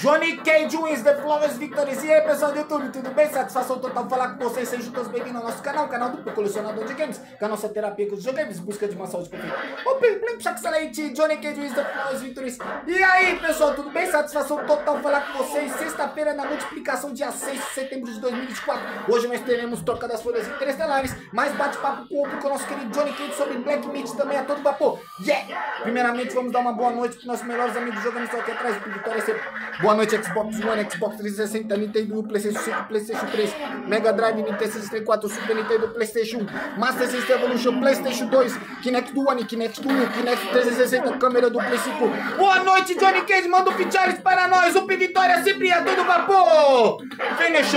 Johnny Cage wins the flawless victories. E aí, pessoal do YouTube, tudo bem? Satisfação total falar com vocês. Sejam todos bem-vindos ao nosso canal, canal do colecionador de games, com a nossa terapia com os videogames, busca de uma saúde perfeita. O Plim Excelente, Johnny Cage wins the flawless victories. E aí, pessoal, tudo bem? Satisfação total falar com vocês. Sexta-feira, na multiplicação, dia 6 de setembro de 2024. Hoje nós teremos troca das folhas interestelares, mais bate-papo com o nosso querido Johnny Cage sobre Black Meat também a todo vapor. Yeah! Primeiramente, vamos dar uma boa noite para nossos melhores amigos jogando só aqui atrás do Vitória sempre. Boa noite, Xbox One, Xbox 360, Nintendo, PlayStation 5, PlayStation 3, Mega Drive, Nintendo 64, Super Nintendo, PlayStation 1, Master System Evolution, PlayStation 2, Kinect One, Kinect 1, Kinect 360, câmera do Play 5. Boa noite, Johnny Cage, manda o Pichares para nós. O Vitória sempre a todo vapor. Finish!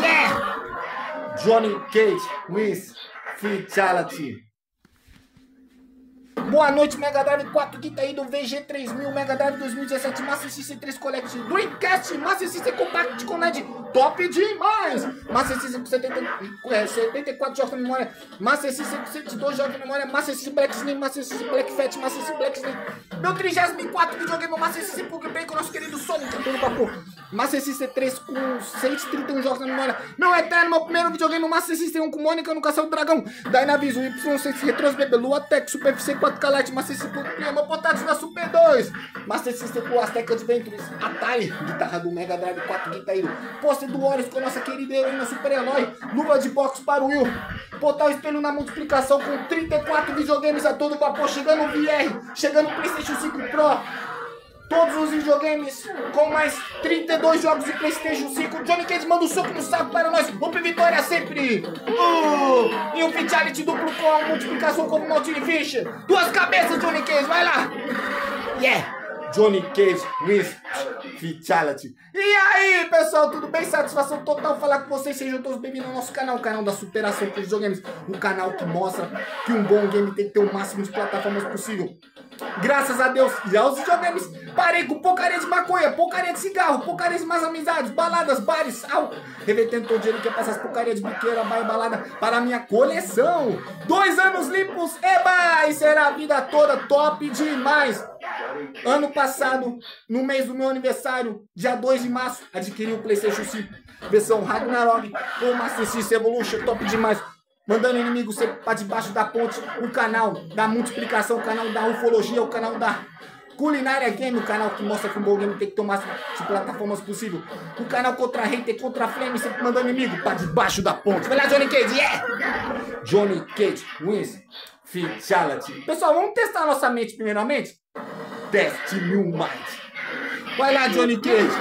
Yeah! Johnny Cage with Fatality. Boa noite, Mega Drive 4 que tá aí do VG3000, Mega Drive 2017, Master System 3 Collect, Dreamcast, Master System Compact Connect, top demais! Master System com 70, é, 74 jogos na memória, Master System com 102 jogos na memória, Master System Black Slim, Master System Black Fat, Master System Black Slim, meu 34 videogame, Master System Bem com o nosso querido Sonic, tudo papo, Master System 3 com 131 jogos na memória, meu Eterno, meu primeiro videogame, Master System 1 com Mônica no Castelo Dragão, Dynavision, Y6, Retros Bebelu, Tech, Super FC 4 Calete, Master System Prima, Potátil da Super 2, Master System com Azteca Adventures, Atari, guitarra do Mega Drive 4 Guitarreiro, pôster do Warriors com nossa querida heroína super-herói, luva de boxe para o Will, botar o espelho na multiplicação com 34 videogames a todo vapor, chegando o VR, chegando o Playstation 5 Pro, todos os videogames com mais 32 jogos de Playstation 5. Johnny Cage manda um soco no saco para nós. Up Vitória sempre. Uh, e um Fatality duplo com multiplicação como Maltini Fischer. Duas cabeças, Johnny Cage. Vai lá. Yeah. Johnny Cage with Fatality. E aí, pessoal, tudo bem? Satisfação total falar com vocês. Sejam todos bem-vindos ao nosso canal, o canal da superação com videogames. Um canal que mostra que um bom game tem que ter o máximo de plataformas possível. Graças a Deus e aos videogames, parei com porcaria de maconha, porcaria de cigarro, porcaria de mais amizades, baladas, bares, álcool. Revertendo todo o dinheiro que é passar as porcaria de biqueira, baia balada para a minha coleção. Dois anos limpos, eba! E será a vida toda top demais. Ano passado, no mês do meu aniversário, dia 2 de março, adquiri o PlayStation 5, versão Ragnarok, com Master System Evolution, top demais mandando inimigo ser para debaixo da ponte, o canal da multiplicação, o canal da ufologia, o canal da Culinária Game, o canal que mostra que o game tem que máximo de plataformas possível. O canal contra hater, contra flame, sempre mandando inimigo para debaixo da ponte. Vai lá, Johnny Cage, yeah! Johnny Cage wins Fatality. Pessoal, vamos testar nossa mente primeiramente? Teste New Mind. Vai lá, Johnny Cage.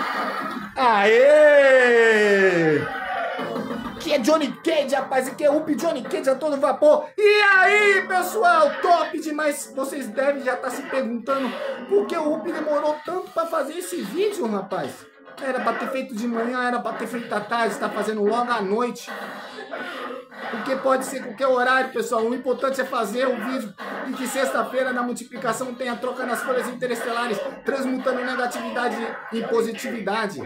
Aê! que é Johnny Cage, rapaz, aqui é Up Johnny Cage a todo vapor. E aí, pessoal, top demais. Vocês devem já estar tá se perguntando por que o Up demorou tanto para fazer esse vídeo, rapaz. Era para ter feito de manhã, era para ter feito à tarde, está fazendo logo à noite. Porque pode ser qualquer horário, pessoal. O importante é fazer o vídeo e que sexta-feira na multiplicação tem a troca nas folhas interestelares, transmutando negatividade em positividade.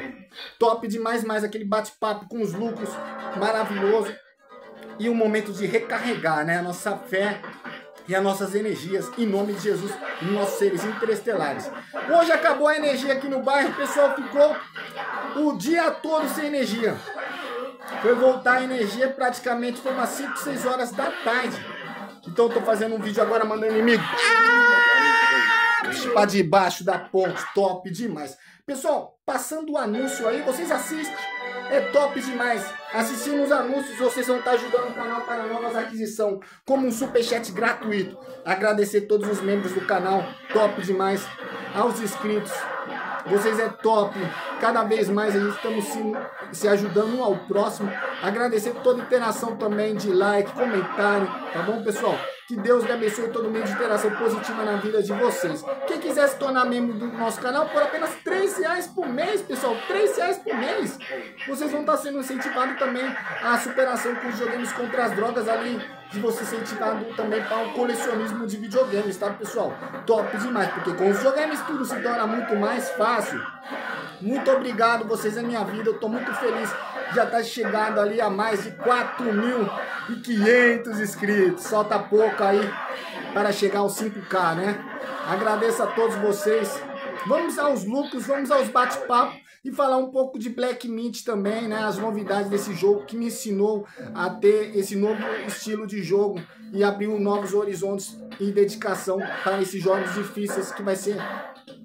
Top demais, mais aquele bate-papo com os lucros, maravilhoso. E um momento de recarregar né, a nossa fé e as nossas energias em nome de Jesus, nossos seres interestelares. Hoje acabou a energia aqui no bairro, o pessoal ficou o dia todo sem energia. Foi voltar a energia praticamente foi umas 5, 6 horas da tarde. Então eu tô fazendo um vídeo agora mandando inimigo. Pra debaixo da ponte, top demais. Pessoal, passando o anúncio aí, vocês assistem. É top demais. Assistindo os anúncios, vocês vão estar ajudando o canal para novas aquisições, como um superchat gratuito. Agradecer todos os membros do canal, top demais. Aos inscritos, vocês é top. Cada vez mais a gente estamos se, se ajudando um ao próximo. Agradecer toda a interação também de like, comentário, tá bom, pessoal? Que Deus abençoe todo mundo de interação positiva na vida de vocês. Quem quiser se tornar membro do nosso canal por apenas 3 reais por mês, pessoal, 3 reais por mês, vocês vão estar sendo incentivados também à superação com os videogames contra as drogas ali de você ser incentivado também para o colecionismo de videogames, tá, pessoal? Top demais, porque com os videogames tudo se torna muito mais fácil. Muito obrigado, vocês é minha vida, eu tô muito feliz. Já tá chegando ali a mais de 4.500 inscritos. Falta pouco aí para chegar aos 5K, né? Agradeço a todos vocês Vamos aos lucros, vamos aos bate-papo e falar um pouco de Black Mint também, né? As novidades desse jogo que me ensinou a ter esse novo estilo de jogo e abriu novos horizontes e dedicação para esses jogos difíceis que vai ser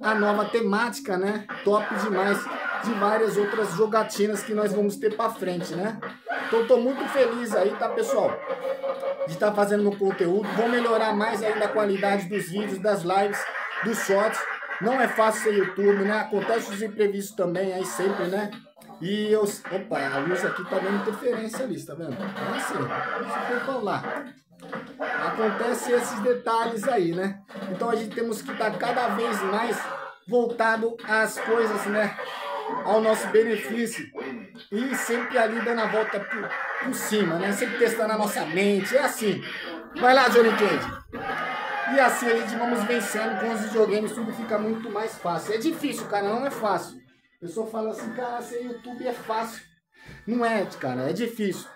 a nova temática, né? Top demais de várias outras jogatinas que nós vamos ter para frente, né? Então tô muito feliz aí, tá, pessoal? De estar tá fazendo meu conteúdo. Vou melhorar mais ainda a qualidade dos vídeos, das lives, dos shorts. Não é fácil ser YouTube, né? Acontece os imprevistos também aí sempre, né? E eu... Opa, a luz aqui tá dando interferência ali, tá vendo? É assim, isso foi lá. Acontece esses detalhes aí, né? Então a gente temos que estar tá cada vez mais voltado às coisas, né? Ao nosso benefício. E sempre ali dando a volta por, por cima, né? Sempre testando a nossa mente. É assim. Vai lá, Johnny Cage. E assim a gente vamos vencendo com os videogames, tudo fica muito mais fácil. É difícil, cara, não é fácil. A pessoa fala assim, cara, ser YouTube é fácil. Não é, cara, é difícil.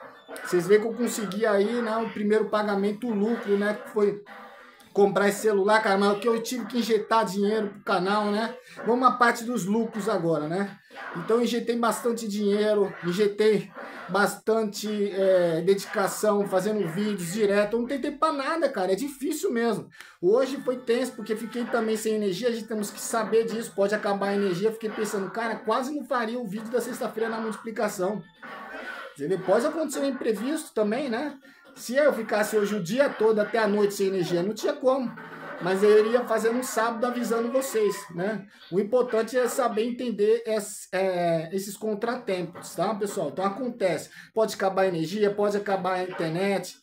Vocês veem que eu consegui aí, né, o primeiro pagamento, o lucro, né, que foi comprar esse celular, cara, mas que eu tive que injetar dinheiro pro canal, né? Vamos à parte dos lucros agora, né? Então injetei bastante dinheiro, injetei bastante é, dedicação, fazendo vídeos direto. Eu não tem tempo pra nada, cara. É difícil mesmo. Hoje foi tenso, porque fiquei também sem energia. A gente temos que saber disso. Pode acabar a energia. Fiquei pensando, cara, quase não faria o vídeo da sexta-feira na multiplicação. Pode acontecer um imprevisto também, né? Se eu ficasse hoje o dia todo até a noite sem energia, não tinha como. Mas eu iria fazer no sábado avisando vocês, né? O importante é saber entender esse, é, esses contratempos, tá, pessoal? Então acontece. Pode acabar a energia, pode acabar a internet,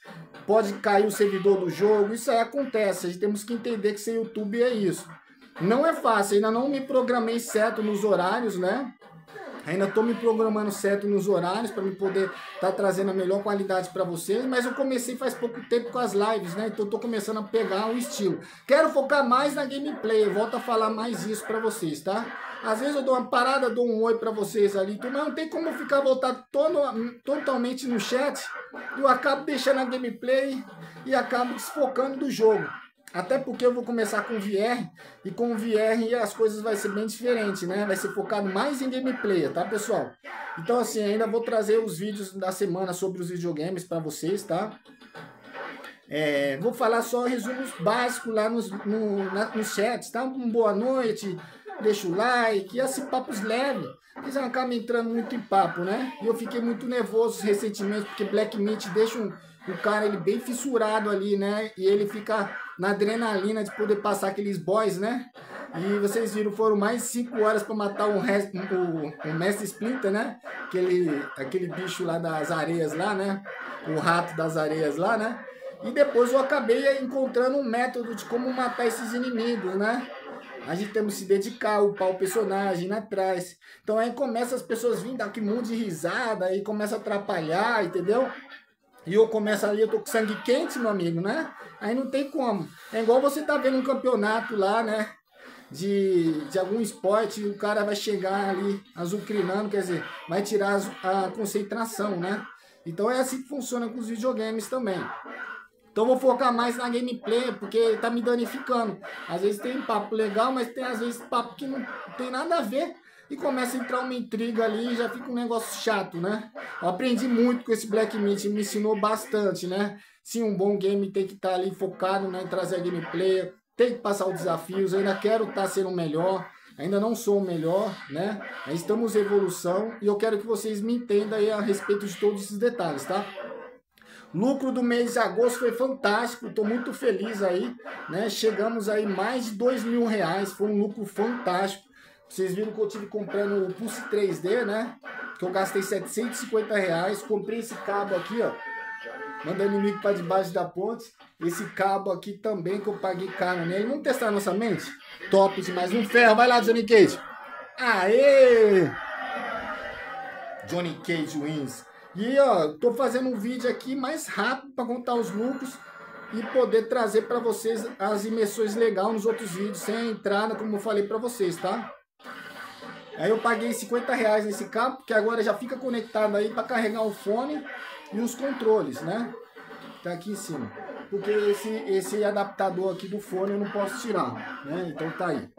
pode cair o servidor do jogo. Isso aí acontece. A gente temos que entender que ser YouTube é isso. Não é fácil, ainda não me programei certo nos horários, né? Ainda estou me programando certo nos horários para me poder estar tá trazendo a melhor qualidade para vocês, mas eu comecei faz pouco tempo com as lives, né? Então estou começando a pegar o estilo. Quero focar mais na gameplay, eu volto a falar mais isso para vocês, tá? Às vezes eu dou uma parada, dou um oi para vocês ali, mas não tem como ficar voltado todo, totalmente no chat. Eu acabo deixando a gameplay e acabo desfocando do jogo. Até porque eu vou começar com VR e com VR as coisas vai ser bem diferente, né? Vai ser focado mais em gameplay, tá, pessoal? Então assim, ainda vou trazer os vídeos da semana sobre os videogames para vocês, tá? É, vou falar só resumos básicos lá nos, no, na, nos chats, tá? Um boa noite, deixa o like, e assim, papos leves. Eles acabam entrando muito em papo, né? E eu fiquei muito nervoso recentemente, porque Black Meat deixa um, o cara ele bem fissurado ali, né? E ele fica na adrenalina de poder passar aqueles boys, né? E vocês viram, foram mais 5 horas para matar o, rest, o, o Mestre Splinter, né? Aquele, aquele bicho lá das areias lá, né? O rato das areias lá, né? E depois eu acabei encontrando um método de como matar esses inimigos, né? A gente temos que se dedicar, upar o personagem atrás. Então aí começa as pessoas vindo dar aquele monte de risada, aí começa a atrapalhar, entendeu? E eu começo ali, eu tô com sangue quente, meu amigo, né? Aí não tem como. É igual você tá vendo um campeonato lá, né? De, de algum esporte, o cara vai chegar ali azucrinando, quer dizer, vai tirar a concentração, né? Então é assim que funciona com os videogames também. Então vou focar mais na gameplay, porque tá me danificando. Às vezes tem papo legal, mas tem às vezes papo que não tem nada a ver e começa a entrar uma intriga ali e já fica um negócio chato, né? Eu aprendi muito com esse Black Meat, me ensinou bastante, né? Sim, um bom game tem que estar tá ali focado né, trazer a gameplay, tem que passar os desafios, eu ainda quero estar tá sendo o melhor, ainda não sou o melhor, né? Estamos em evolução e eu quero que vocês me entendam aí a respeito de todos esses detalhes, tá? Lucro do mês de agosto foi fantástico, estou muito feliz aí, né? Chegamos aí mais de dois mil reais, foi um lucro fantástico. Vocês viram que eu tive comprando o Pulse 3D, né? Que eu gastei 750 reais. Comprei esse cabo aqui, ó. Manda inimigo para debaixo da ponte. Esse cabo aqui também que eu paguei caro nele. Vamos testar nossa mente? Top demais. Um ferro. Vai lá, Johnny Cage. Aê! Johnny Cage wins. E ó, tô fazendo um vídeo aqui mais rápido para contar os lucros e poder trazer para vocês as imersões legais nos outros vídeos sem entrada, como eu falei para vocês, tá? Aí eu paguei 50 reais nesse cabo, que agora já fica conectado aí para carregar o fone e os controles, né? Tá aqui em cima. porque esse, esse adaptador aqui do fone eu não posso tirar, né? Então tá aí.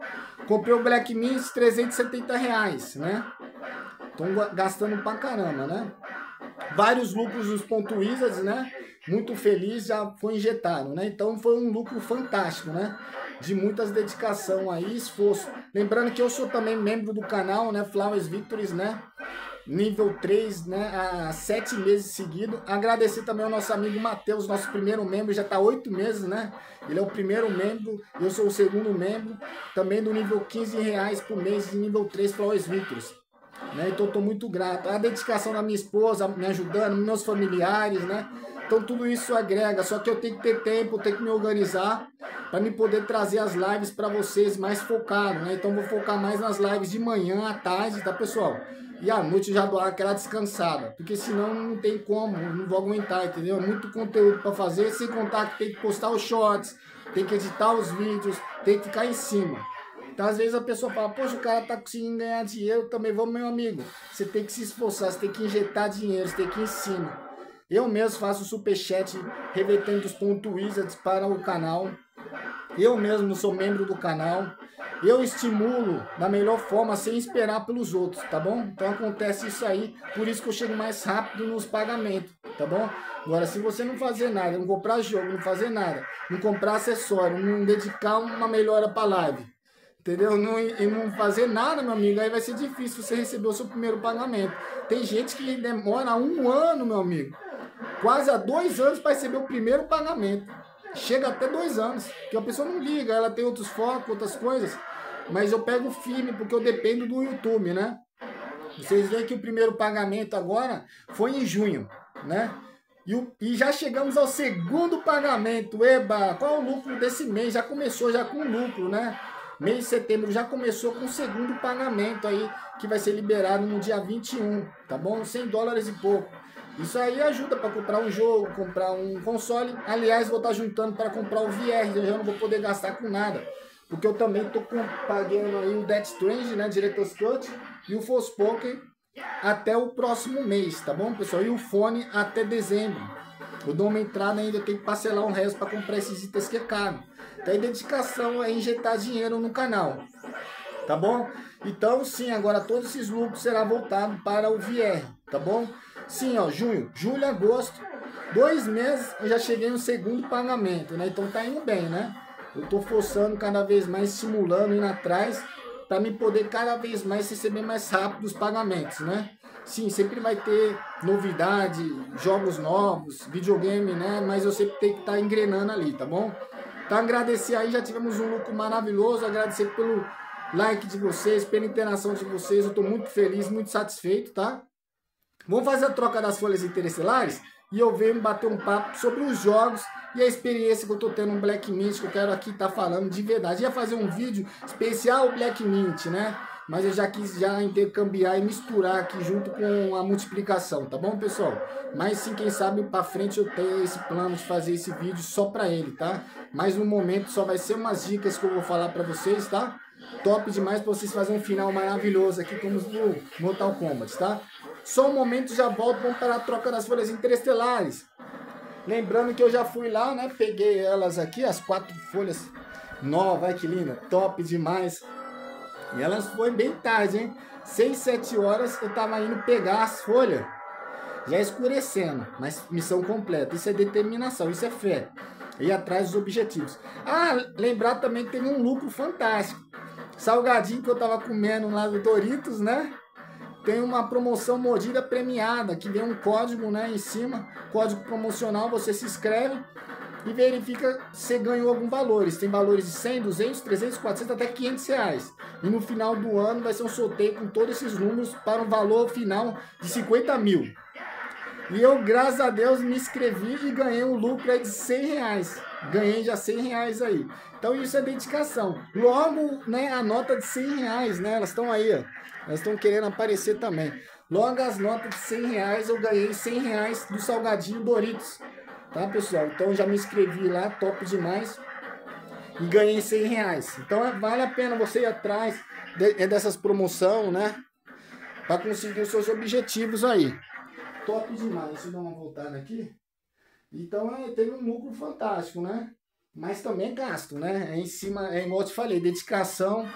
Comprei o Black Mint 370 reais, né? Estão gastando pra caramba, né? Vários lucros dos ponto Wizards, né? Muito feliz, já foi injetado, né? Então foi um lucro fantástico, né? De muitas dedicação aí, esforço. Lembrando que eu sou também membro do canal, né? Flowers Victories, né? nível 3, né, há sete meses seguidos. Agradecer também ao nosso amigo Matheus, nosso primeiro membro, já está oito meses, né? Ele é o primeiro membro, eu sou o segundo membro, também do nível 15 reais por mês, de nível 3 para os Victors. Né? Então estou muito grato. A dedicação da minha esposa me ajudando, meus familiares, né? Então tudo isso agrega, só que eu tenho que ter tempo, tenho que me organizar para me poder trazer as lives para vocês mais focado, né? Então vou focar mais nas lives de manhã, à tarde, tá pessoal? E à noite já dou aquela descansada. Porque senão não tem como, não vou aguentar, entendeu? É muito conteúdo para fazer, sem contar que tem que postar os shorts, tem que editar os vídeos, tem que ficar em cima. Então às vezes a pessoa fala, poxa, o cara tá conseguindo ganhar dinheiro, também vamos, meu amigo. Você tem que se esforçar, você tem que injetar dinheiro, você tem que ir em cima. Eu mesmo faço superchat revertendo os pontos Wizards para o canal. Eu mesmo sou membro do canal eu estimulo da melhor forma sem esperar pelos outros, tá bom? Então acontece isso aí, por isso que eu chego mais rápido nos pagamentos, tá bom? Agora, se você não fazer nada, não comprar jogo, não fazer nada, não comprar acessório, não dedicar uma melhora para live, entendeu? Não, e não fazer nada, meu amigo, aí vai ser difícil você receber o seu primeiro pagamento. Tem gente que demora um ano, meu amigo, quase há dois anos para receber o primeiro pagamento. Chega até dois anos, que a pessoa não liga, ela tem outros focos, outras coisas mas eu pego firme porque eu dependo do YouTube, né? Vocês veem que o primeiro pagamento agora foi em junho, né? E, o, e já chegamos ao segundo pagamento. Eba, qual é o lucro desse mês? Já começou já com lucro, né? Mês de setembro já começou com o segundo pagamento aí, que vai ser liberado no dia 21, tá bom? 100 dólares e pouco. Isso aí ajuda para comprar um jogo, comprar um console. Aliás, vou estar tá juntando para comprar o VR, eu já não vou poder gastar com nada. Porque eu também tô pagando aí o Death Strange, né? Director's Cut e o Forspoken até o próximo mês, tá bom, pessoal? E o fone até dezembro. Eu dou uma entrada ainda, tenho que parcelar um resto para comprar esses itens que é caro. A dedicação é injetar dinheiro no canal, tá bom? Então, sim, agora todos esses lucros serão voltados para o VR, tá bom? Sim, ó, junho, julho, agosto, dois meses eu já cheguei no segundo pagamento, né? Então tá indo bem, né? Eu estou forçando cada vez mais, simulando, indo atrás, para me poder cada vez mais receber mais rápido os pagamentos, né? Sim, sempre vai ter novidade, jogos novos, videogame, né? Mas eu sempre tenho que estar tá engrenando ali, tá bom? Então agradecer aí, já tivemos um lucro maravilhoso, agradecer pelo like de vocês, pela interação de vocês, eu estou muito feliz, muito satisfeito, tá? Vamos fazer a troca das folhas interestelares e eu venho bater um papo sobre os jogos e a experiência que eu tô tendo no Black Mint, que eu quero aqui estar tá falando de verdade. ia fazer um vídeo especial Black Mint, né? Mas eu já quis já intercambiar e misturar aqui junto com a multiplicação, tá bom, pessoal? Mas sim, quem sabe para frente eu tenho esse plano de fazer esse vídeo só para ele, tá? Mas no momento só vai ser umas dicas que eu vou falar para vocês, tá? Top demais para vocês fazerem um final maravilhoso aqui como no Mortal Kombat, tá? Só um momento, já volto, vamos para a troca das folhas interestelares. Lembrando que eu já fui lá, né? Peguei elas aqui, as quatro folhas novas, que linda, top demais. E elas foi bem tarde, hein? 6, 7 horas eu tava indo pegar as folhas. Já escurecendo, mas missão completa. Isso é determinação, isso é fé. Ir atrás dos objetivos. Ah, lembrar também que teve um lucro fantástico. Salgadinho que eu tava comendo lá do Doritos, né? Tem uma promoção mordida premiada, que vem um código né, em cima, código promocional, você se inscreve e verifica se ganhou algum valores. Tem valores de 100, 200, 300, 400 até 500 reais. E no final do ano vai ser um sorteio com todos esses números para um valor final de 50 mil. E eu, graças a Deus, me inscrevi e ganhei um lucro de 100 reais. Ganhei já 100 reais aí. Então isso é dedicação. Logo, né, a nota de 100 reais, né? Elas estão aí, ó. Elas estão querendo aparecer também. Logo as notas de 100 reais, eu ganhei 100 reais do Salgadinho Doritos. Tá, pessoal? Então já me inscrevi lá, top demais. E ganhei 100 reais. Então é, vale a pena você ir atrás de, é dessas promoções, né? Para conseguir os seus objetivos aí. Top demais. Deixa eu dar uma voltada aqui. Então é, teve um lucro fantástico, né? Mas também é gasto, né? É em cima, é igual eu te falei, dedicação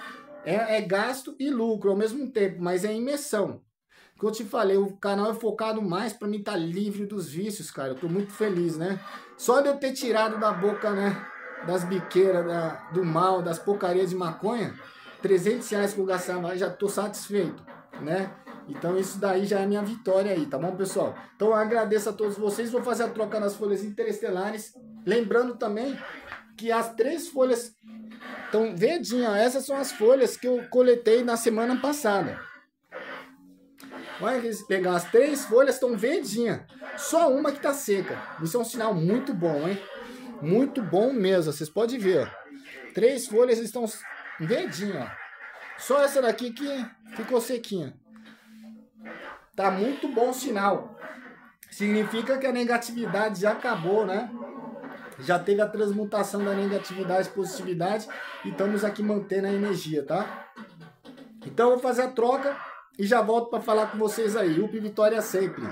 é, é gasto e lucro ao mesmo tempo, mas é imersão. Que eu te falei, o canal é focado mais para mim estar tá livre dos vícios, cara. Eu tô muito feliz, né? Só de eu ter tirado da boca, né? Das biqueiras, da, do mal, das porcarias de maconha, 300 reais que eu gastava, já tô satisfeito, né? Então isso daí já é minha vitória aí, tá bom, pessoal? Então eu agradeço a todos vocês. Vou fazer a troca nas folhas interestelares. Lembrando também que as três folhas estão verdinhas. Essas são as folhas que eu coletei na semana passada. Olha legal, as três folhas estão verdinhas. Só uma que tá seca. Isso é um sinal muito bom, hein? Muito bom mesmo, vocês podem ver. Três folhas estão verdinhas. Só essa daqui que ficou sequinha. Tá muito bom sinal. Significa que a negatividade já acabou, né? Já teve a transmutação da negatividade positividade e estamos aqui mantendo a energia, tá? Então eu vou fazer a troca e já volto para falar com vocês aí. UP Vitória sempre.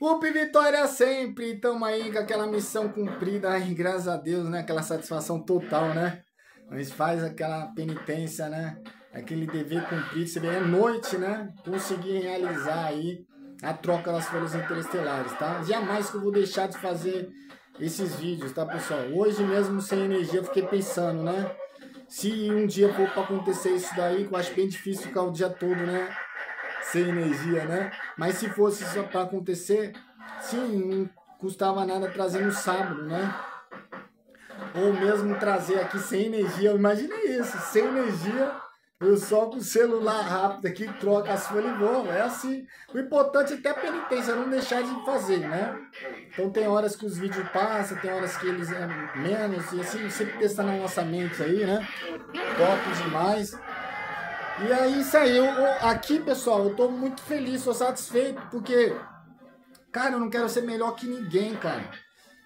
UP Vitória sempre. Estamos aí com aquela missão cumprida. Ai, graças a Deus, né? Aquela satisfação total, né? Gente faz aquela penitência, né? Aquele dever cumprido. Você vê, é noite, né? Conseguir realizar aí a troca das folhas interestelares, tá? Jamais que eu vou deixar de fazer esses vídeos, tá, pessoal? Hoje mesmo sem energia, eu fiquei pensando, né? Se um dia for para acontecer isso daí, que eu acho bem difícil ficar o dia todo, né? Sem energia, né? Mas se fosse isso para acontecer, sim, não custava nada trazer no sábado, né? Ou mesmo trazer aqui sem energia. Imagina isso, sem energia eu só com o celular rápido aqui, troca as folhas e vou. É assim. O importante é ter a penitência, não deixar de fazer, né? Então tem horas que os vídeos passam, tem horas que eles é menos, e assim, sempre testando na nossa mente aí, né? Top demais. E aí isso aí, eu, aqui pessoal, eu tô muito feliz, sou satisfeito, porque, cara, eu não quero ser melhor que ninguém, cara.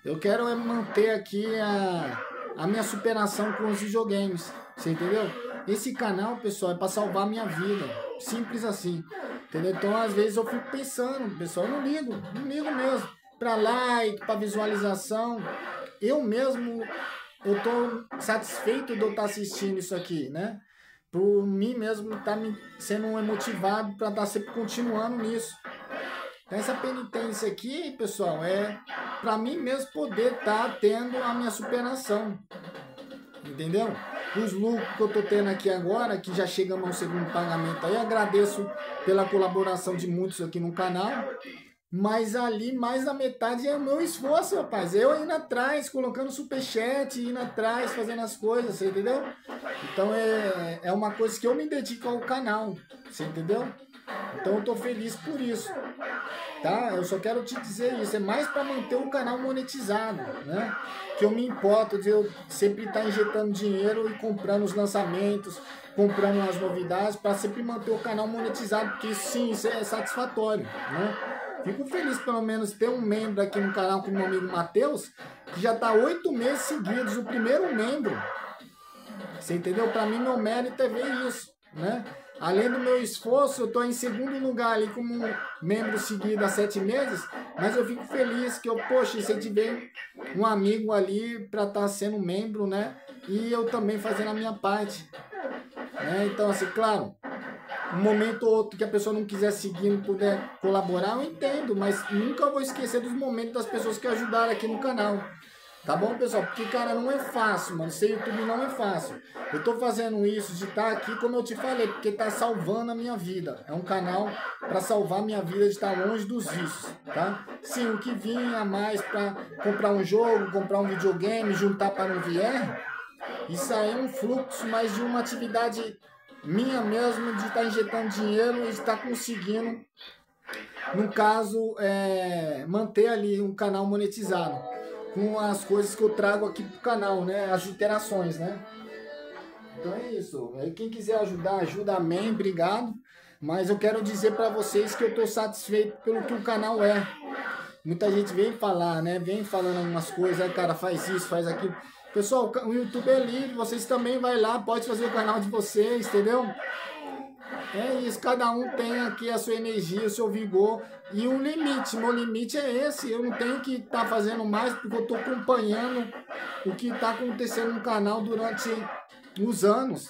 Eu quero é manter aqui a, a minha superação com os videogames, você entendeu? Esse canal, pessoal, é para salvar minha vida. Simples assim. Entendeu? Então, às vezes eu fico pensando, pessoal, eu não ligo, não ligo mesmo. Para like, para visualização. Eu mesmo, eu tô satisfeito de eu estar tá assistindo isso aqui, né? Por mim mesmo tá me sendo motivado para estar tá sempre continuando nisso. Então, essa penitência aqui, pessoal, é para mim mesmo poder estar tá tendo a minha superação. Entendeu? Os lucros que eu tô tendo aqui agora, que já chegamos ao segundo pagamento aí, agradeço pela colaboração de muitos aqui no canal. Mas ali, mais da metade é o meu esforço, rapaz. Eu indo atrás, colocando superchat, indo atrás, fazendo as coisas, você entendeu? Então é, é uma coisa que eu me dedico ao canal, você entendeu? Então eu tô feliz por isso tá? Eu só quero te dizer isso, é mais para manter o canal monetizado, né? Que eu me importo de eu sempre estar tá injetando dinheiro e comprando os lançamentos, comprando as novidades para sempre manter o canal monetizado, porque sim, isso é satisfatório, né? Fico feliz pelo menos ter um membro aqui no canal com meu amigo Matheus, que já está oito meses seguidos, o primeiro membro. Você entendeu? Para mim, meu mérito é ver isso, né? Além do meu esforço, eu estou em segundo lugar ali como membro seguido há sete meses, mas eu fico feliz que eu, poxa, incentivei um amigo ali para estar tá sendo membro, né? E eu também fazendo a minha parte. Né? Então, assim, claro, um momento ou outro que a pessoa não quiser seguir, não puder colaborar, eu entendo, mas nunca vou esquecer dos momentos das pessoas que ajudaram aqui no canal. Tá bom, pessoal? Porque, cara, não é fácil, mano. Ser YouTube não é fácil. Eu tô fazendo isso de estar tá aqui, como eu te falei, porque tá salvando a minha vida. É um canal para salvar minha vida de estar longe dos vícios, tá? Sim, o que vinha mais para comprar um jogo, comprar um videogame, juntar para um VR, isso aí é um fluxo, mas de uma atividade minha mesmo, de estar tá injetando dinheiro e estar conseguindo, no caso, é, manter ali um canal monetizado com as coisas que eu trago aqui pro canal, né? As interações, né? Então é isso. Aí quem quiser ajudar, ajuda, amém, obrigado. Mas eu quero dizer para vocês que eu tô satisfeito pelo que o canal é. Muita gente vem falar, né? Vem falando algumas coisas, aí, cara, faz isso, faz aquilo. Pessoal, o YouTube é livre, vocês também vai lá, pode fazer o canal de vocês, entendeu? É isso, cada um tem aqui a sua energia, o seu vigor e um limite. Meu limite é esse. Eu não tenho que estar tá fazendo mais porque eu estou acompanhando o que está acontecendo no canal durante os anos.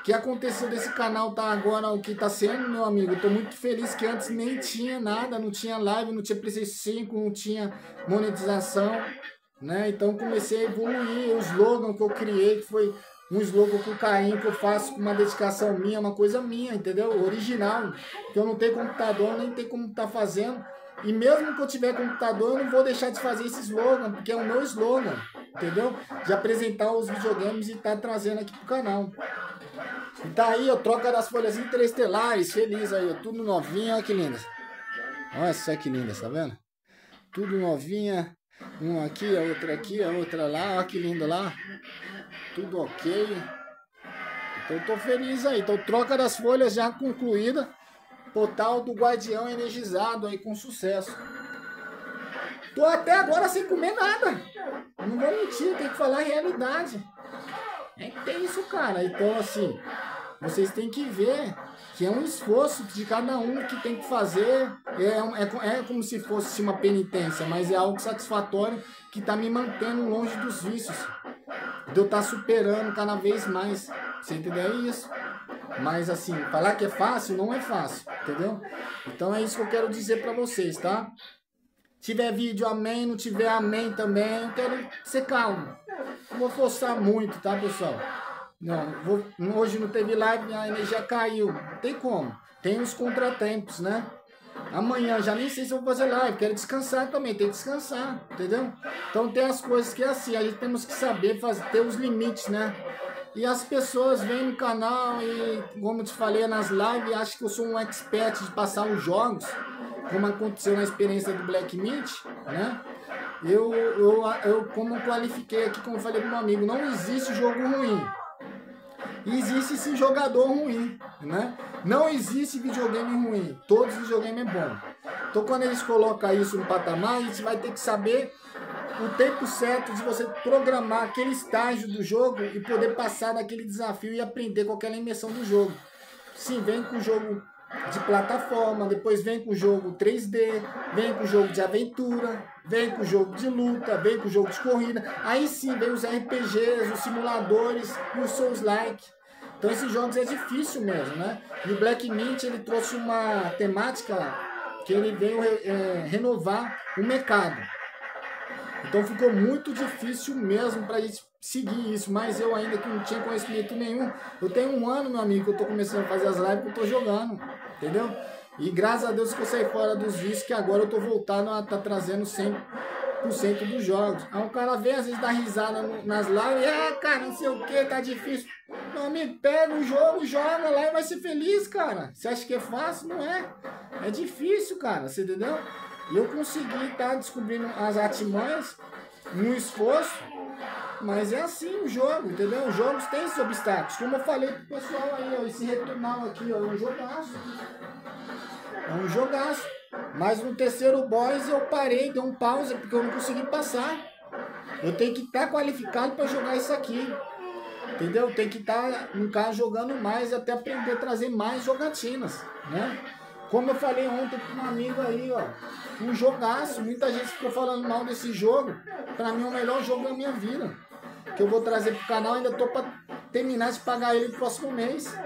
O que aconteceu desse canal tá agora o que tá sendo, meu amigo. Tô muito feliz que antes nem tinha nada, não tinha live, não tinha PlayStation 5, não tinha monetização, né? Então comecei a evoluir. O slogan que eu criei, que foi um slogan com carinho que eu faço com uma dedicação minha, uma coisa minha, entendeu? Original. Que eu não tenho computador, nem tenho como tá fazendo. E mesmo que eu tiver computador, eu não vou deixar de fazer esse slogan, porque é o meu slogan, entendeu? De apresentar os videogames e tá trazendo aqui pro canal. E tá aí, ó, troca das folhas interestelares, feliz aí, ó, tudo novinho, olha que linda. Olha só que linda, tá vendo? Tudo novinha, uma aqui, a outra aqui, a outra lá, olha que lindo lá. Tudo ok. Então tô feliz aí. Então troca das folhas já concluída. Portal do Guardião energizado aí com sucesso. Tô até agora sem comer nada. Não vou mentir, tem que falar a realidade. É que tem isso, cara. Então, assim, vocês têm que ver que é um esforço de cada um que tem que fazer. É, é, é como se fosse uma penitência, mas é algo satisfatório que está me mantendo longe dos vícios. De eu estar tá superando cada vez mais. Você entendeu? É isso. Mas assim, falar que é fácil não é fácil, entendeu? Então é isso que eu quero dizer para vocês, tá? Tiver vídeo, amém. Não tiver, amém também. Eu quero ser calmo. Não vou forçar muito, tá, pessoal? Não, vou, hoje não teve live, a energia caiu. Não tem como. Tem os contratempos, né? Amanhã já nem sei se vou fazer live, quero descansar também, tem que descansar, entendeu? Então tem as coisas que é assim, a gente temos que saber fazer, ter os limites, né? E as pessoas vêm no canal e, como te falei nas lives, acham que eu sou um expert de passar os jogos, como aconteceu na experiência do Black Mint, né? Eu, eu, eu como qualifiquei aqui, como falei para meu amigo, não existe jogo ruim. Existe sim jogador ruim, né? Não existe videogame ruim. Todos os videogames é bom. Então quando eles colocam isso no patamar, a gente vai ter que saber o tempo certo de você programar aquele estágio do jogo e poder passar daquele desafio e aprender com aquela imersão do jogo. Sim, vem com o jogo de plataforma, depois vem com o jogo 3D, vem com o jogo de aventura, vem com o jogo de luta, vem com o jogo de corrida. Aí sim vem os RPGs, os simuladores e os Souls-like. Então esses jogos é difícil mesmo, né? E o Black Mint ele trouxe uma temática que ele veio é, renovar o mercado. Então ficou muito difícil mesmo para seguir isso, mas eu ainda que não tinha conhecimento nenhum. Eu tenho um ano, meu amigo, que eu tô começando a fazer as lives que eu tô jogando, entendeu? E graças a Deus que eu saí fora dos vícios, que agora eu tô voltando a tá trazendo 100% dos jogos. Aí o cara vem às vezes dar risada nas lives, ah, cara, não sei o que, tá difícil. Meu amigo, pega o jogo, joga lá e vai ser feliz, cara. Você acha que é fácil? Não é. É difícil, cara, você entendeu? E eu consegui estar tá descobrindo as artimanhas no esforço mas é assim o jogo, entendeu? Os jogos têm esses obstáculos. Como eu falei pro pessoal aí, ó, esse returnal aqui, ó, é um jogaço. É um jogaço. Mas no terceiro boss eu parei, dei um pause, porque eu não consegui passar. Eu tenho que estar tá qualificado para jogar isso aqui. Entendeu? Tem que estar, tá, no caso, jogando mais até aprender a trazer mais jogatinas, né? Como eu falei ontem com um amigo aí, ó. Um jogaço. Muita gente ficou falando mal desse jogo. Pra mim é o melhor jogo da minha vida que eu vou trazer pro canal, ainda tô para terminar de pagar ele no próximo mês.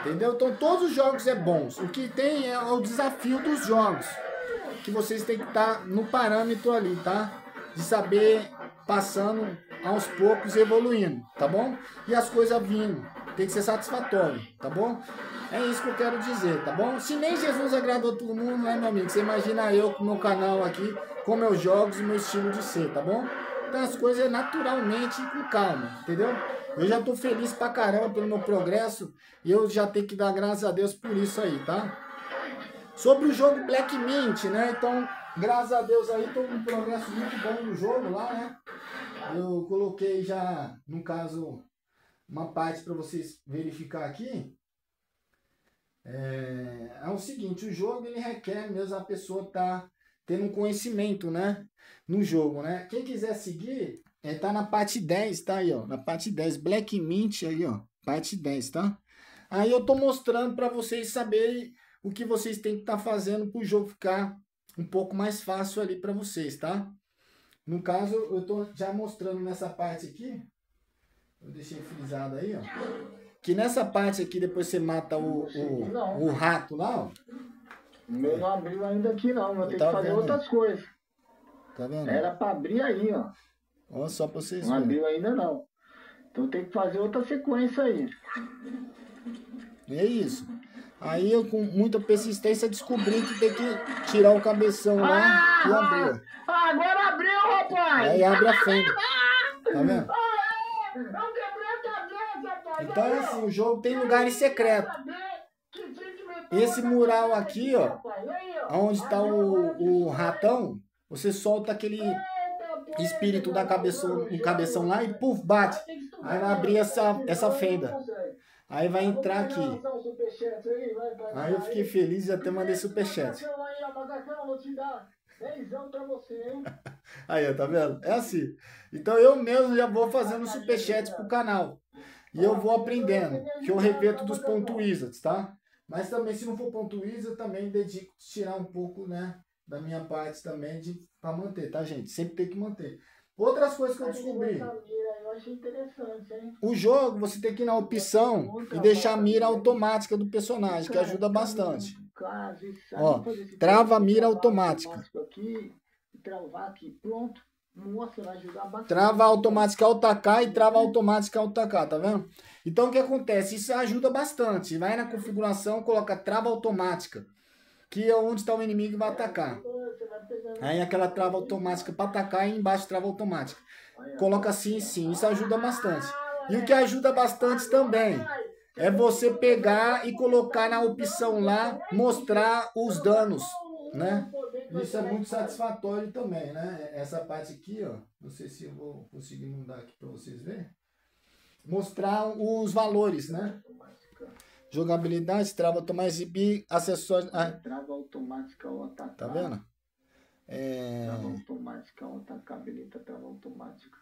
Entendeu? Então todos os jogos é bons. O que tem é o desafio dos jogos. Que vocês têm que estar tá no parâmetro ali, tá? De saber passando aos poucos evoluindo, tá bom? E as coisas vindo. Tem que ser satisfatório, tá bom? É isso que eu quero dizer, tá bom? Se nem Jesus agradou todo mundo, né, meu amigo? Você imagina eu com meu canal aqui, com meus jogos e meu estilo de ser, tá bom? Então as coisas naturalmente e com calma, entendeu? Eu já tô feliz pra caramba pelo meu progresso e eu já tenho que dar graças a Deus por isso aí, tá? Sobre o jogo Black Mint, né? Então, graças a Deus aí, tô com um progresso muito bom no jogo lá, né? Eu coloquei já, no caso, uma parte para vocês verificar aqui. É, é o seguinte, o jogo ele requer mesmo a pessoa tá tendo um conhecimento, né? no jogo, né? Quem quiser seguir, é, tá na parte 10, tá aí, ó. Na parte 10, Black Mint aí, ó. Parte 10, tá? Aí eu tô mostrando para vocês saberem o que vocês têm que estar tá fazendo para o jogo ficar um pouco mais fácil ali para vocês, tá? No caso, eu tô já mostrando nessa parte aqui, eu deixei frisado aí, ó, que nessa parte aqui depois você mata o, o, o rato lá, ó. O meu não abriu ainda aqui não, eu tenho que fazer vendo? outras coisas. Tá vendo? Era para abrir aí, ó. Ó, só para vocês Não verem. abriu ainda não. Então tem que fazer outra sequência aí. É isso. Aí eu, com muita persistência, descobri que tem que tirar o cabeção lá ah, e abriu. Ah, agora abriu, rapaz! Aí abre a fenda. Tá vendo? Então assim, o jogo tem lugares secretos. Esse mural aqui, ó, onde está o, o ratão, você solta aquele espírito da cabeção, o cabeção lá e puf, bate. Aí vai abrir essa, essa fenda. Aí vai entrar aqui. Aí eu fiquei feliz e até mandei superchat. Aí, tá vendo? É assim. Então eu mesmo já vou fazendo superchat pro canal. E eu vou aprendendo. Que eu repito dos ponto wizards, tá? Mas também, se não for ponto wizard, também dedico tirar um pouco, né? Da minha parte também de, pra manter, tá, gente? Sempre tem que manter. Outras coisas que eu descobri. Eu achei interessante, hein? O jogo, você tem que ir na opção e deixar a mira automática do personagem, que ajuda bastante. Ó, trava a mira automática. Trava automática ao tacar e trava automática ao tacar, tá vendo? Então o que acontece? Isso ajuda bastante. Vai na configuração, coloca trava automática, que é onde está o inimigo que vai atacar. Aí aquela trava automática para atacar e embaixo trava automática. Coloca assim e sim, isso ajuda bastante. E o que ajuda bastante também é você pegar e colocar na opção lá, mostrar os danos, né? Isso é muito satisfatório também, né? Essa parte aqui, ó, não sei se eu vou conseguir mudar aqui para vocês verem. Mostrar os valores, né? Jogabilidade, trava automática, exibir acessórios. Ah. Trava automática ou atacar. Tá vendo? É... Trava automática ou atacar, habilita trava automática.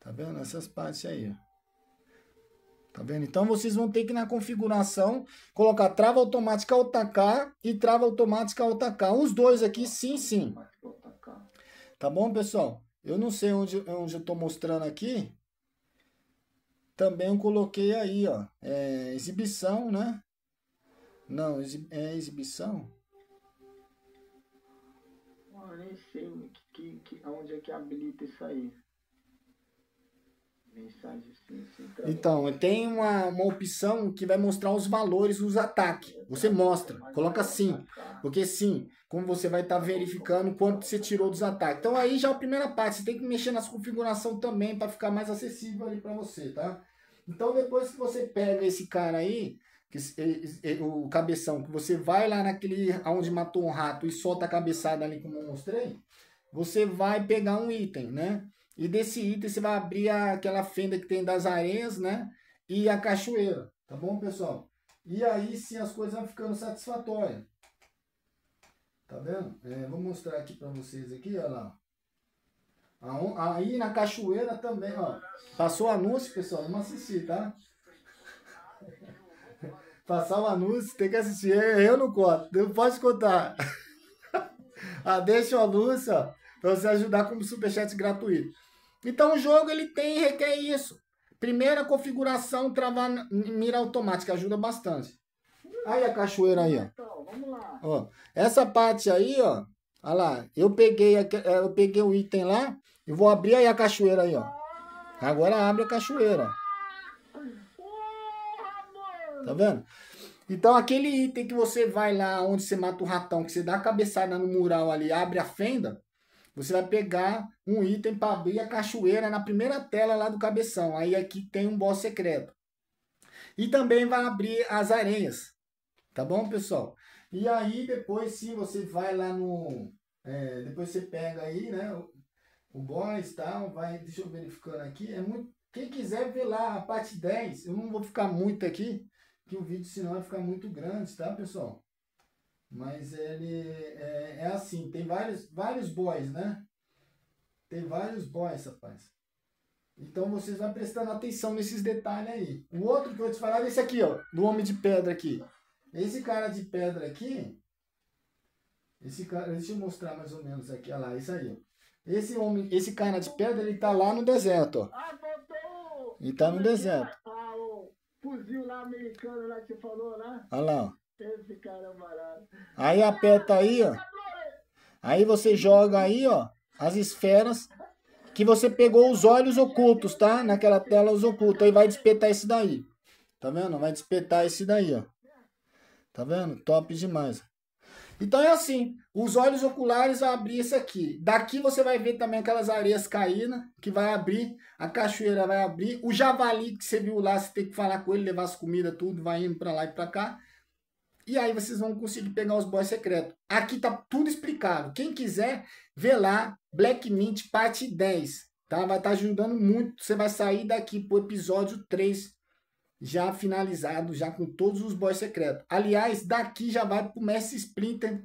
Tá vendo? Essas partes aí, ó. Tá vendo? Então vocês vão ter que na configuração colocar trava automática tacar e trava automática tacar. Os dois aqui, sim, sim. Tá bom, pessoal? Eu não sei onde, onde eu tô mostrando aqui. Também eu coloquei aí, ó. É, exibição, né? Não, é exibição. Eu nem sei que, que, onde é que habilita isso aí. Então, tem uma, uma opção que vai mostrar os valores dos ataques. Você mostra, coloca sim. Porque sim, como você vai estar tá verificando quanto você tirou dos ataques. Então aí já é a primeira parte, você tem que mexer nas configurações também para ficar mais acessível ali para você, tá? Então depois que você pega esse cara aí, que, o cabeção, que você vai lá naquele onde matou um rato e solta a cabeçada ali como eu mostrei, você vai pegar um item, né? E desse item você vai abrir aquela fenda que tem das areias, né? E a cachoeira, tá bom, pessoal? E aí sim as coisas vão ficando satisfatórias. Tá vendo? É, vou mostrar aqui para vocês aqui, olha lá. Aí na cachoeira também, ó. Passou o anúncio, pessoal, vamos assistir, tá? Passar o anúncio, tem que assistir. Eu não conto, não pode contar. ah, deixa o anúncio, ó, pra você ajudar com o superchat gratuito. Então o jogo ele tem requer isso. Primeira configuração, travar mira automática, ajuda bastante. Aí a cachoeira aí, ó. Então, vamos lá. ó. Essa parte aí, ó. Olha lá, eu peguei, é, eu peguei o item lá e vou abrir aí a cachoeira aí, ó. Agora abre a cachoeira. Tá vendo? Então aquele item que você vai lá onde você mata o ratão, que você dá a cabeçada no mural ali, abre a fenda, você vai pegar um item para abrir a cachoeira na primeira tela lá do cabeção. Aí aqui tem um boss secreto. E também vai abrir as areias. Tá bom, pessoal? E aí depois sim você vai lá no... É, depois você pega aí, né? O, o boss tal, vai... Deixa eu verificando aqui. É muito... Quem quiser ver lá a parte 10, eu não vou ficar muito aqui, que o vídeo senão vai ficar muito grande, tá, pessoal? Mas ele é, é, assim, tem vários, vários boys, né? Tem vários boys, rapaz. Então vocês vão prestando atenção nesses detalhes aí. O outro que eu vou te falar é esse aqui, ó. Do homem de pedra aqui. Esse cara de pedra aqui. Esse cara. Deixa eu mostrar mais ou menos aqui. Olha lá, isso aí, ó. Esse homem, esse cara de pedra, ele tá lá no deserto, ó. Ah, botou! Ele tá no deserto. Ah, o fuzil lá americano lá que falou lá. Olha lá, ó. Esse cara é barato. Aí aperta aí, ó. Aí você joga aí, ó, as esferas que você pegou os olhos ocultos, tá? Naquela tela os ocultos. Aí vai despertar esse daí. Tá vendo? Vai despertar esse daí, ó. Tá vendo? Top demais. Então é assim, os olhos oculares vão abrir esse aqui. Daqui você vai ver também aquelas areias caindo, que vai abrir, a cachoeira vai abrir, o javali que você viu lá, você tem que falar com ele, levar as comidas, tudo, vai indo pra lá e pra cá. E aí vocês vão conseguir pegar os boys secretos. Aqui tá tudo explicado. Quem quiser, vê lá, Black Mint parte 10. Tá? Vai estar tá ajudando muito. Você vai sair daqui pro episódio 3 já finalizado, já com todos os boys secretos. Aliás, daqui já vai pro Messi Splinter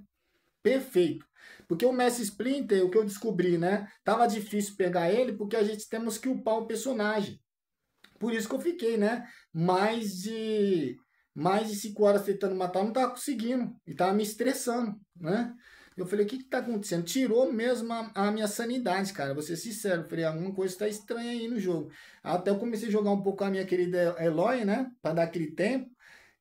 perfeito. Porque o Messi Splinter, o que eu descobri, né? Tava difícil pegar ele porque a gente temos que upar o personagem. Por isso que eu fiquei, né? Mais de mais de 5 horas tentando matar, não tava conseguindo. E tava me estressando, né? Eu falei, o que que tá acontecendo? Tirou mesmo a, a minha sanidade, cara. Vou ser sincero. Eu falei, alguma coisa tá estranha aí no jogo. Até eu comecei a jogar um pouco a minha querida Eloy, né? Pra dar aquele tempo.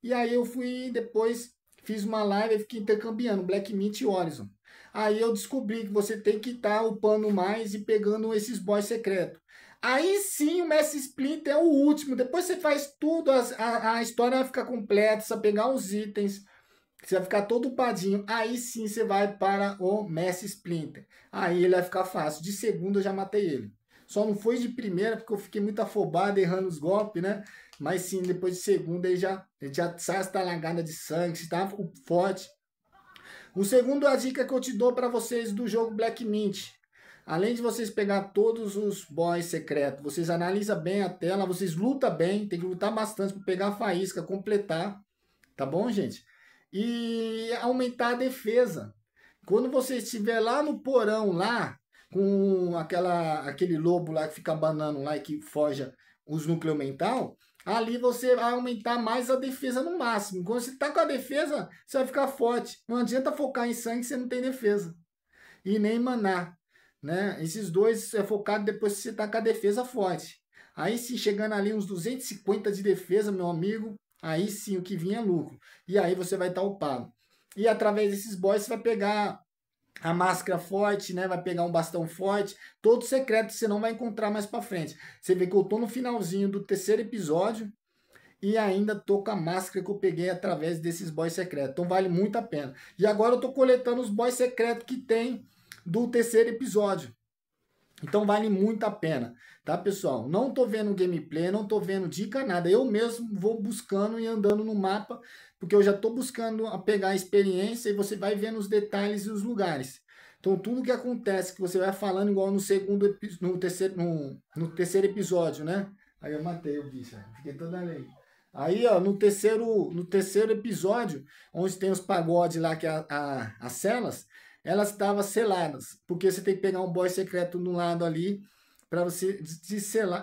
E aí eu fui, depois, fiz uma live e fiquei intercambiando Black Mint e Horizon. Aí eu descobri que você tem que estar tá upando mais e pegando esses boys secretos. Aí sim o Messi Splinter é o último. Depois você faz tudo, a, a, história vai ficar completa, você pegar os itens, você vai ficar todo upadinho. Aí sim você vai para o Messi Splinter. Aí ele vai ficar fácil. De segunda eu já matei ele. Só não foi de primeira porque eu fiquei muito afobado, errando os golpes, né? Mas sim, depois de segunda ele já, ele já sai essa talagada de sangue, está forte. O segundo a dica que eu te dou para vocês do jogo Black Mint. Além de vocês pegar todos os boys secretos, vocês analisam bem a tela, vocês lutam bem, tem que lutar bastante para pegar a faísca, completar, tá bom, gente? E aumentar a defesa. Quando você estiver lá no porão lá, com aquela, aquele lobo lá que fica banando lá e que foge os núcleos mental, ali você vai aumentar mais a defesa no máximo. Quando você tá com a defesa, você vai ficar forte. Não adianta focar em sangue se você não tem defesa. E nem maná. Né? Esses dois é focado depois que você tá com a defesa forte. Aí sim, chegando ali uns 250 de defesa, meu amigo, aí sim o que vinha é lucro. E aí você vai estar tá upado. E através desses boys você vai pegar a máscara forte, né? Vai pegar um bastão forte, todo secreto você não vai encontrar mais para frente. Você vê que eu tô no finalzinho do terceiro episódio e ainda tô com a máscara que eu peguei através desses boys secretos. Então vale muito a pena. E agora eu tô coletando os boys secretos que tem do terceiro episódio. Então vale muito a pena, tá pessoal? Não tô vendo gameplay, não tô vendo dica, nada. Eu mesmo vou buscando e andando no mapa, porque eu já tô buscando pegar a experiência e você vai vendo os detalhes e os lugares. Então tudo que acontece, que você vai falando igual no segundo, no terceiro, no, no terceiro episódio, né? Aí eu matei o bicho, fiquei toda lei. Aí, ó, no terceiro, no terceiro episódio, onde tem os pagodes lá, que é a, a, as celas, elas estavam seladas, porque você tem que pegar um boy secreto no lado ali para você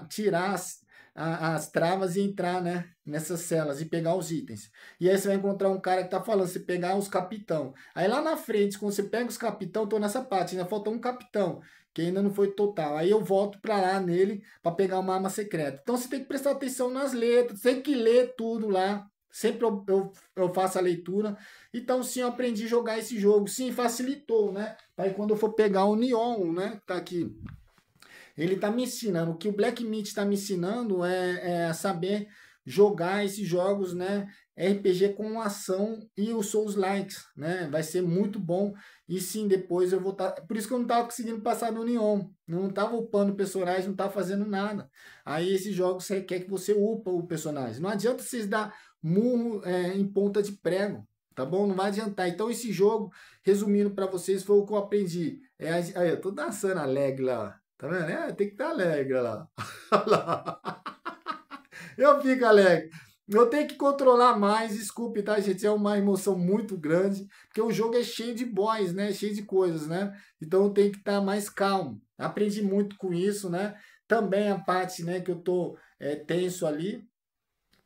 tirar as, a, as travas e entrar né, nessas celas e pegar os itens. E aí você vai encontrar um cara que tá falando, você pegar os capitão. Aí lá na frente, quando você pega os capitão, tô nessa parte, ainda falta um capitão, que ainda não foi total. Aí eu volto para lá nele para pegar uma arma secreta. Então você tem que prestar atenção nas letras, tem que ler tudo lá. Sempre eu, eu, eu faço a leitura então, sim, eu aprendi a jogar esse jogo. Sim, facilitou, né? Aí quando eu for pegar o Neon, né? Tá aqui. Ele tá me ensinando. O que o Black Meat tá me ensinando é, é saber jogar esses jogos, né? RPG com ação e os Souls Likes, né? Vai ser muito bom. E sim, depois eu vou estar. Tá... Por isso que eu não tava conseguindo passar no Neon. Não tava upando o personagem, não tava fazendo nada. Aí esses jogos requer que você upa o personagem. Não adianta vocês dar murro é, em ponta de prego tá bom? Não vai adiantar. Então esse jogo, resumindo para vocês, foi o que eu aprendi. É, aí eu tô dançando alegre lá, tá vendo? É, tem que estar tá alegre lá. eu fico alegre. Eu tenho que controlar mais, desculpe, tá, gente? É uma emoção muito grande, porque o jogo é cheio de boys, né? Cheio de coisas, né? Então tenho que estar tá mais calmo. Aprendi muito com isso, né? também a parte, né, que eu tô é, tenso ali.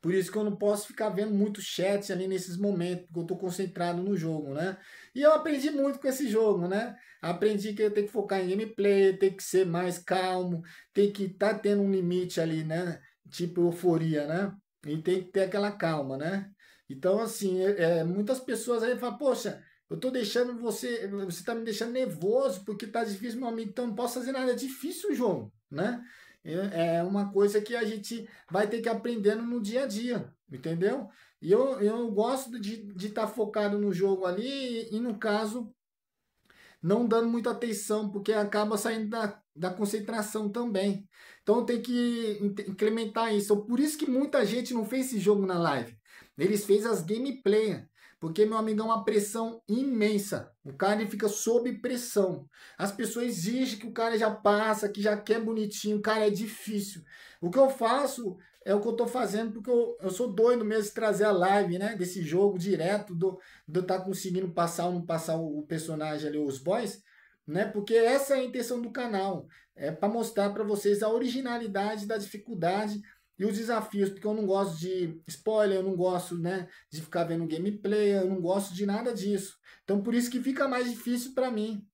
Por isso que eu não posso ficar vendo muito chat ali nesses momentos, porque eu tô concentrado no jogo, né? E eu aprendi muito com esse jogo, né? Aprendi que eu tenho que focar em gameplay, tem que ser mais calmo, tem que estar tá tendo um limite ali, né? Tipo euforia, né? E tem que ter aquela calma, né? Então, assim, é, é muitas pessoas aí falam, poxa, eu tô deixando você, você tá me deixando nervoso porque tá difícil, meu amigo, então não posso fazer nada. É difícil o jogo, né? É, é uma coisa que a gente vai ter que aprendendo no dia a dia, entendeu? E eu, eu gosto de estar tá focado no jogo ali e, e, no caso, não dando muita atenção, porque acaba saindo da, da concentração também. Então tem que implementar isso. Por isso que muita gente não fez esse jogo na live. Eles fez as gameplay. Porque, meu amigo, é uma pressão imensa. O cara fica sob pressão. As pessoas exigem que o cara já passa, que já quer bonitinho. Cara, é difícil. O que eu faço é o que eu tô fazendo, porque eu, eu sou doido mesmo de trazer a live, né? Desse jogo direto, do, do tá conseguindo passar ou não passar o, o personagem ali, os boys, né? Porque essa é a intenção do canal. É para mostrar para vocês a originalidade da dificuldade e os desafios, porque eu não gosto de spoiler, eu não gosto né, de ficar vendo gameplay, eu não gosto de nada disso. Então por isso que fica mais difícil para mim.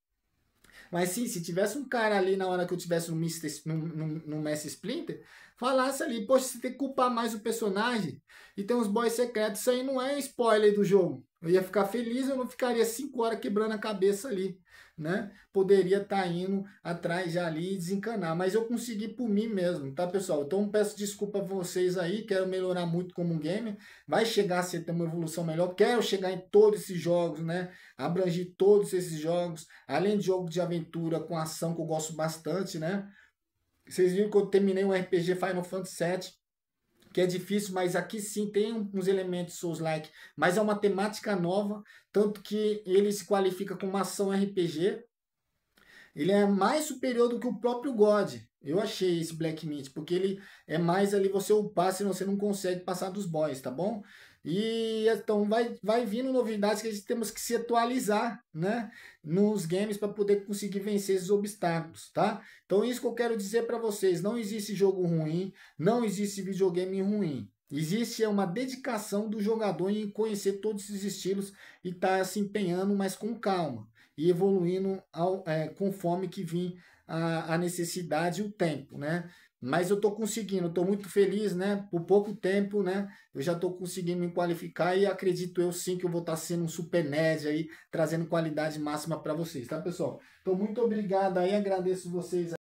Mas sim, se tivesse um cara ali na hora que eu tivesse no, Mister, no, no, no Splinter, falasse ali, poxa, você tem que culpar mais o personagem e tem uns boys secretos, isso aí não é spoiler do jogo. Eu ia ficar feliz, eu não ficaria 5 horas quebrando a cabeça ali né? Poderia estar tá indo atrás já ali e desencanar, mas eu consegui por mim mesmo, tá, pessoal? Então peço desculpa a vocês aí, quero melhorar muito como gamer, vai chegar a ser ter uma evolução melhor, quero chegar em todos esses jogos, né? Abrangir todos esses jogos, além de jogo de aventura com ação que eu gosto bastante, né? Vocês viram que eu terminei um RPG Final Fantasy VII, que é difícil, mas aqui sim tem uns elementos Souls-like, mas é uma temática nova, tanto que ele se qualifica como ação RPG. Ele é mais superior do que o próprio God. Eu achei esse Black Meat, porque ele é mais ali você upar, senão você não consegue passar dos boys, tá bom? E então vai, vai vindo novidades que a gente temos que se atualizar, né? Nos games para poder conseguir vencer esses obstáculos, tá? Então isso que eu quero dizer para vocês, não existe jogo ruim, não existe videogame ruim. Existe uma dedicação do jogador em conhecer todos esses estilos e estar tá se empenhando, mas com calma e evoluindo ao, é, conforme que vim a, a necessidade e o tempo, né? Mas eu estou conseguindo, estou muito feliz, né? Por pouco tempo, né? Eu já estou conseguindo me qualificar e acredito eu sim que eu vou estar tá sendo um super nerd aí, trazendo qualidade máxima para vocês, tá, pessoal? Então, muito obrigado aí, agradeço vocês.